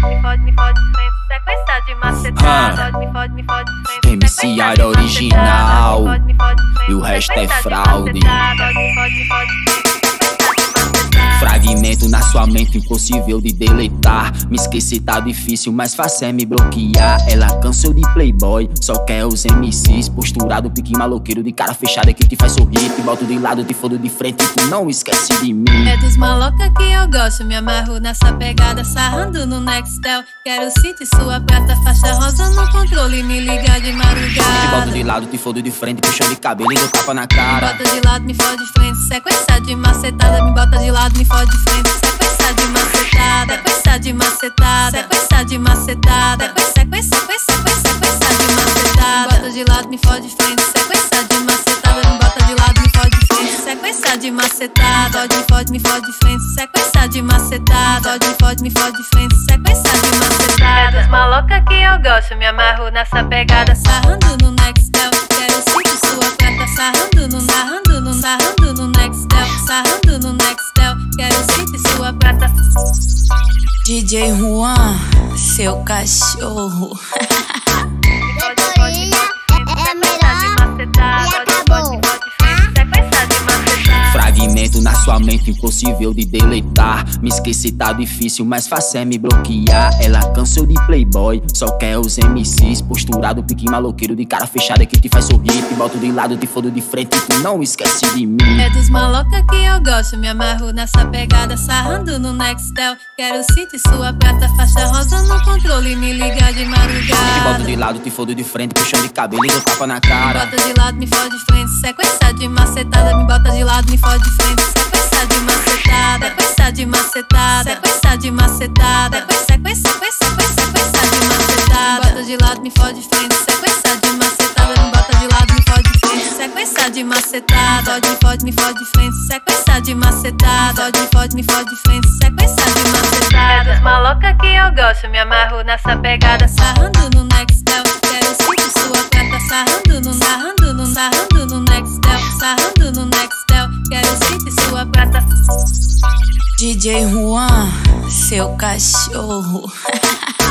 fode, fode, me fode, frente, sequência de macetada. Fode, me fode, me fode, original. E o resto é fraude. Fragmento na sua mente, impossível de deletar. Me esquecer tá difícil, mas fácil é me bloquear. Ela cansou de playboy, só quer os MCs. Posturado, pique maloqueiro, de cara fechada que te faz sorrir. Te boto de lado, te fodo de frente, tu não esquece de mim. É dos maloca que eu gosto, me amarro nessa pegada, sarrando no Nextel. Quero sentir sua prata, faixa rosa no controle, me liga de madrugada. Te boto de lado, te fodo de frente, puxão de cabelo e dou tapa na cara. Me bota de lado, me fode de frente, sequência de macetada. Me bota de lado, me fode de frente, sequência de macetada. Sequência de macetada, sequência de macetada. Sequência, sequência, sequência, sequência de macetada. Bota de lado, me fode de frente, sequência de macetada. Me bota de lado, me fode de frente, sequência de macetada. Fode, me fode, me fode de frente, sequência de macetada. Fode, me fode, me fode de frente, sequência de macetada. Dos maloca que eu gosto, me amarro nessa pegada, sarrando no Sua prata. DJ Juan, seu cachorro. Diretoria é melhor e acabou, tá? Na sua mente, impossível de deletar. Me esquecer tá difícil, mas fácil é me bloquear. Ela cansou de playboy, só quer os MCs. Posturado, pique maloqueiro, de cara fechada que te faz sorrir. Te boto de lado, te fodo de frente, tu não esquece de mim. É dos maloca que eu gosto, me amarro nessa pegada, sarrando no Nextel. Quero sentir sua prata, faixa rosa no controle, me liga de Te boto madrugada. de lado, te fodo de frente, puxão de cabelo e dou tapa na Me cara. bota de lado, me fode de frente, sequência de macetada. Me bota de lado, me fode de frente, sequência de macetada. Sequência de macetada, sequência de macetada. Sequência, sequência, sequência, sequência de macetada. Me bota de lado, me fode de frente, sequência sequência de macetada. Fode, me fode, me fode de frente, sequência de macetada. Fode, me fode, me fode de frente, sequência de macetada. É dos maloca que eu gosto, me amarro nessa pegada, sarrando no Nextel. Quero sentir sua prata, sarrando no, sarrando no, sarrando no Nextel, sarrando no Nextel. Quero sentir sua prata. DJ Juan, seu cachorro.